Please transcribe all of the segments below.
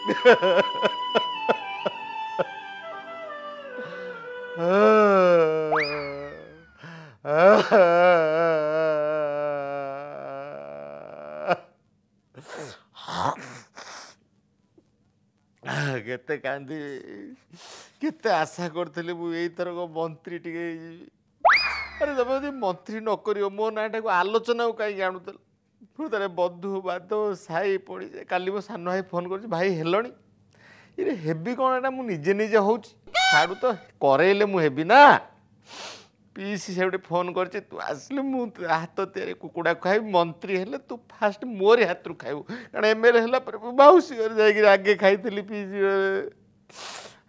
କେତେ କାନ୍ଦି କେତେ ଆଶା କରିଥିଲି ମୁଁ ଏଇଥରକ ମନ୍ତ୍ରୀ ଟିକେ ହେଇଯିବି ଆରେ ତମେ ଯଦି ମନ୍ତ୍ରୀ ନ କରିବ ମୋ ନାଁଟାକୁ ଆଲୋଚନାକୁ କାହିଁକି ଆଣୁଥିଲ ପ୍ରକୃତରେ ବଧୁ ବାଧ ସାହି ପଡ଼ିଛି କାଲି ମୋ ସାନ ଭାଇ ଫୋନ୍ କରୁଛି ଭାଇ ହେଲଣି ଇରେ ହେବି କ'ଣ ଏଇଟା ମୁଁ ନିଜେ ନିଜେ ହେଉଛି ସାରୁ ତ କରେଇଲେ ମୁଁ ହେବି ନା ପିଇସି ଗୋଟେ ଫୋନ୍ କରିଛି ତୁ ଆସିଲେ ମୁଁ ହାତ ତିଆରି କୁକୁଡ଼ା ଖାଇବି ମନ୍ତ୍ରୀ ହେଲେ ତୁ ଫାଷ୍ଟ ମୋରି ହାତରୁ ଖାଇବୁ କାରଣ ଏମ୍ ଏଲ୍ ହେଲା ପରେ ମୁଁ ଘରେ ଯାଇକି ଆଗେ ଖାଇଥିଲି ପିଇସି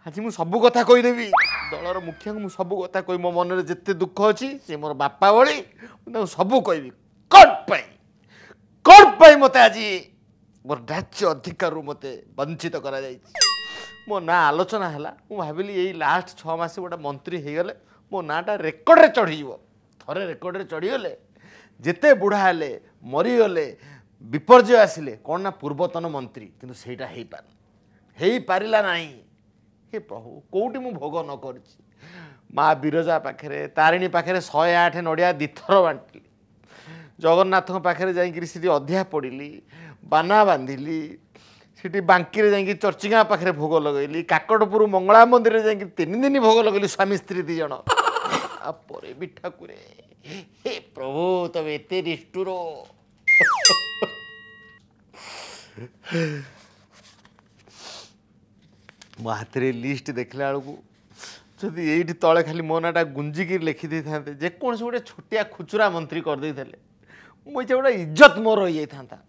ଆଜି ମୁଁ ସବୁ କଥା କହିଦେବି ଦଳର ମୁଖିଆଙ୍କୁ ମୁଁ ସବୁ କଥା କହିବି ମୋ ମନରେ ଯେତେ ଦୁଃଖ ଅଛି ସେ ମୋର ବାପା ଭଳି ମୁଁ ତାଙ୍କୁ ସବୁ କହିବି କ'ଣ ପାଇଁ ପାଇଁ ମୋତେ ଆଜି ମୋର ନ୍ୟାଯ୍ୟ ଅଧିକାରରୁ ମୋତେ ବଞ୍ଚିତ କରାଯାଇଛି ମୋ ନାଁ ଆଲୋଚନା ହେଲା ମୁଁ ଭାବିଲି ଏଇ ଲାଷ୍ଟ ଛଅ ମାସ ଗୋଟେ ମନ୍ତ୍ରୀ ହେଇଗଲେ ମୋ ନାଁଟା ରେକର୍ଡ଼ରେ ଚଢ଼ିଯିବ ଥରେ ରେକର୍ଡ଼ରେ ଚଢ଼ିଗଲେ ଯେତେ ବୁଢ଼ା ହେଲେ ମରିଗଲେ ବିପର୍ଯ୍ୟୟ ଆସିଲେ କ'ଣ ନା ପୂର୍ବତନ ମନ୍ତ୍ରୀ କିନ୍ତୁ ସେଇଟା ହେଇପାରୁନି ହେଇପାରିଲା ନାହିଁ ହେ ପ୍ରଭୁ କେଉଁଠି ମୁଁ ଭୋଗ ନ କରିଛି ମା ବିରଜା ପାଖରେ ତାରିଣୀ ପାଖରେ ଶହେ ଆଠ ନଡ଼ିଆ ଦୁଇଥର ବାଣ୍ଟିଲି ଜଗନ୍ନାଥଙ୍କ ପାଖରେ ଯାଇକିରି ସେଠି ଅଧ୍ୟା ପଡ଼ିଲି ବାନା ବାନ୍ଧିଲି ସେଠି ବାଙ୍କିରେ ଯାଇକି ଚର୍ଚ୍ଚିଗାଁ ପାଖରେ ଭୋଗ ଲଗାଇଲି କାକଟପୁର ମଙ୍ଗଳା ମନ୍ଦିରରେ ଯାଇକି ତିନି ଦିନ ଭୋଗ ଲଗାଇଲି ସ୍ୱାମୀ ସ୍ତ୍ରୀ ଦୁଇ ଜଣ ତାପରେ ବି ଠାକୁରେ ହେ ପ୍ରଭୁ ତମେ ଏତେ ନିଷ୍ଠୁର ମୋ ହାତରେ ଲିଷ୍ଟ ଦେଖିଲା ବେଳକୁ ଯଦି ଏଇଠି ତଳେ ଖାଲି ମୋ ନାଁଟା ଗୁଞ୍ଜିକି ଲେଖିଦେଇଥାନ୍ତେ ଯେକୌଣସି ଗୋଟେ ଛୋଟିଆ ଖୁଚୁରା ମନ୍ତ୍ରୀ କରିଦେଇଥିଲେ मुझे गोटे इज्जत मोर हो जाता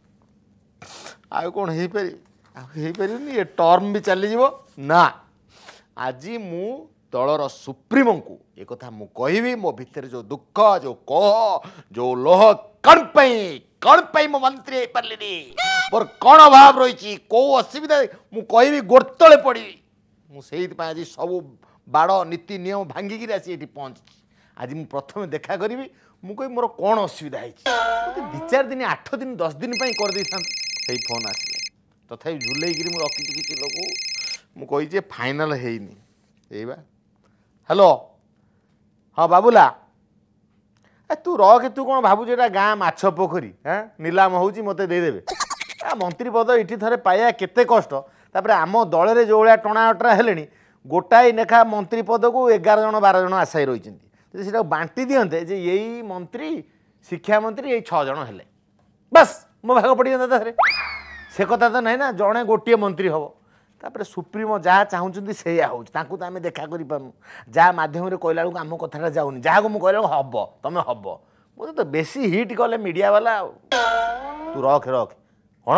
ଆଉ କ'ଣ ହେଇପାରିବ ଆଉ ହେଇପାରିବନି ଏ ଟର୍ମ ବି ଚାଲିଯିବ ନା ଆଜି ମୁଁ ଦଳର ସୁପ୍ରିମୋଙ୍କୁ ଏ କଥା ମୁଁ କହିବି ମୋ ଭିତରେ ଯେଉଁ ଦୁଃଖ ଯେଉଁ କହ ଯେଉଁ ଲୋହ କ'ଣ ପାଇଁ କ'ଣ ପାଇଁ ମୁଁ ମନ୍ତ୍ରୀ ହେଇପାରିଲିନି ମୋର କ'ଣ ଅଭାବ ରହିଛି କେଉଁ ଅସୁବିଧା ମୁଁ କହିବି ଗୋଡ଼ତଳେ ପଡ଼ିବି ମୁଁ ସେଇଥିପାଇଁ ଆଜି ସବୁ ବାଡ଼ ନୀତି ନିୟମ ଭାଙ୍ଗିକିରି ଆସି ଏଠି ପହଞ୍ଚିଛି ଆଜି ମୁଁ ପ୍ରଥମେ ଦେଖା କରିବି ମୁଁ କହିବି ମୋର କ'ଣ ଅସୁବିଧା ହେଇଛି ମୋତେ ଦୁଇ ଚାରି ଦିନ ଆଠ ଦିନ ଦଶ ଦିନ ପାଇଁ କରିଦେଇଥାନ୍ତି ସେଇ ଫୋନ୍ ଆସିଲେ ତଥାପି ଝୁଲେଇକିରି ମୁଁ ରଖିଛି କିଛି ଲୋକକୁ ମୁଁ କହିଛି ଫାଇନାଲ୍ ହେଇନି ଏଇବା ହ୍ୟାଲୋ ହଁ ବାବୁଲା ଏ ତୁ ରଖେ ତୁ କ'ଣ ଭାବୁଛୁ ଏଇଟା ଗାଁ ମାଛ ପୋଖରୀ ହଁ ନିଲାମ ହେଉଛି ମୋତେ ଦେଇଦେବେ ମନ୍ତ୍ରୀ ପଦ ଏଠି ଥରେ ପାଇବା କେତେ କଷ୍ଟ ତାପରେ ଆମ ଦଳରେ ଯେଉଁ ଭଳିଆ ଟଣା ଅଟରା ହେଲେଣି ଗୋଟାଏ ଲେଖା ମନ୍ତ୍ରୀ ପଦକୁ ଏଗାର ଜଣ ବାର ଜଣ ଆଶାୟୀ ରହିଛନ୍ତି ଯଦି ସେଟାକୁ ବାଣ୍ଟି ଦିଅନ୍ତେ ଯେ ଏଇ ମନ୍ତ୍ରୀ ଶିକ୍ଷାମନ୍ତ୍ରୀ ଏଇ ଛଅ ଜଣ ହେଲେ ବାସ୍ ମୋ ଭାଗ ପଡ଼ିଯାନ୍ତା ତାହେଲେ ସେ କଥା ତ ନାହିଁ ନା ଜଣେ ଗୋଟିଏ ମନ୍ତ୍ରୀ ହେବ ତାପରେ ସୁପ୍ରିମୋ ଯାହା ଚାହୁଁଛନ୍ତି ସେଇଆ ହେଉଛି ତାଙ୍କୁ ତ ଆମେ ଦେଖା କରିପାରୁନୁ ଯାହା ମାଧ୍ୟମରେ କହିଲା ବେଳକୁ ଆମ କଥାଟା ଯାଉନି ଯାହାକୁ ମୁଁ କହିଲା ବେଳକୁ ହେବ ତମେ ହେବ ମୁଁ ତ ବେଶୀ ହିଟ୍ କଲେ ମିଡ଼ିଆବାଲା ଆଉ ତୁ ରଖ ରଖ କ'ଣ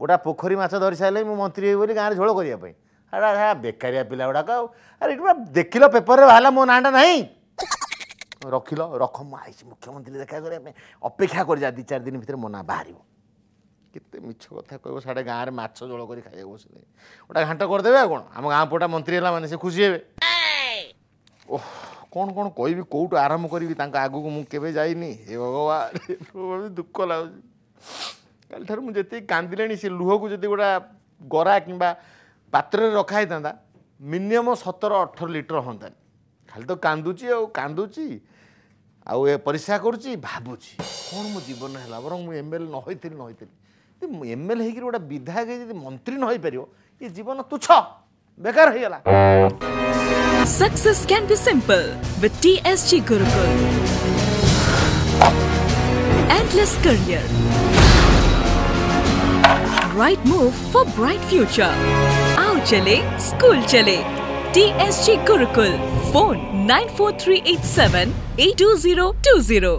ଗୋଟା ପୋଖରୀ ମାଛ ଧରି ସାରିଲେ ମୁଁ ମନ୍ତ୍ରୀ ହେବି ବୋଲି ଗାଁରେ ଝୋଳ କରିବା ପାଇଁ ଏଟା ବେକାରିଆ ପିଲା ଗୁଡ଼ାକ ଆଉ ଆରେ ଏଠି ଦେଖିଲ ପେପରରେ ବାହାରିଲା ମୋ ନାଁଟା ନାହିଁ ରଖିଲ ରଖ ମୁଁ ଆଇଛି ମୁଖ୍ୟମନ୍ତ୍ରୀ ଦେଖା କରିବା ପାଇଁ ଅପେକ୍ଷା କରିଯା ଦୁଇ ଚାରି ଦିନ ଭିତରେ ମୋ ନାଁ ବାହାରିବ କେତେ ମିଛ କଥା କହିବ ସାଡ଼େ ଗାଁରେ ମାଛ ଜଳ କରି ଖାଇବାକୁ ବସିଲେ ଗୋଟା ଘାଣ୍ଟ କରିଦେବେ ଆଉ କ'ଣ ଆମ ଗାଁ ପୁଅଟା ମନ୍ତ୍ରୀ ହେଲା ମାନେ ସେ ଖୁସି ହେବେ ଓହ କ'ଣ କ'ଣ କହିବି କେଉଁଠୁ ଆରମ୍ଭ କରିବି ତାଙ୍କ ଆଗକୁ ମୁଁ କେବେ ଯାଇନି ହେ ଭଗବାନ ଦୁଃଖ ଲାଗୁଛି କାଲିଠାରୁ ମୁଁ ଯେତିକି କାନ୍ଦିଲେଣି ସେ ଲୁହକୁ ଯଦି ଗୋଟା ଗରା କିମ୍ବା ପାତ୍ରରେ ରଖା ହେଇଥାନ୍ତା ମିନିମମ୍ ସତର ଅଠର ଲିଟର ହୁଅନ୍ତାନି ଖାଲି ତ କାନ୍ଦୁଛି ଆଉ କାନ୍ଦୁଛି ଆଉ ଏ ପରିସ୍ରା କରୁଛି ଭାବୁଛି କ'ଣ ମୋ ଜୀବନ ହେଲା ବରଂ ମୁଁ ଏମ୍ ଏଲ୍ ଏ ନ ହୋଇଥିଲି ନ ହୋଇଥିଲି ଏମ୍ ଏଲ୍ ଏ ହେଇକିରି ଗୋଟେ ବିଧାୟକ ହେଇ ଯଦି ମନ୍ତ୍ରୀ ନ ହୋଇପାରିବ ଏ ଜୀବନ ତୁଚ୍ଛ ବେକାର ହେଇଗଲା success can be simple with T S G Gurukul endless career right move for bright future चले स्कूल चले T S G Gurukul phone nine four three eight seven eight two zero two zero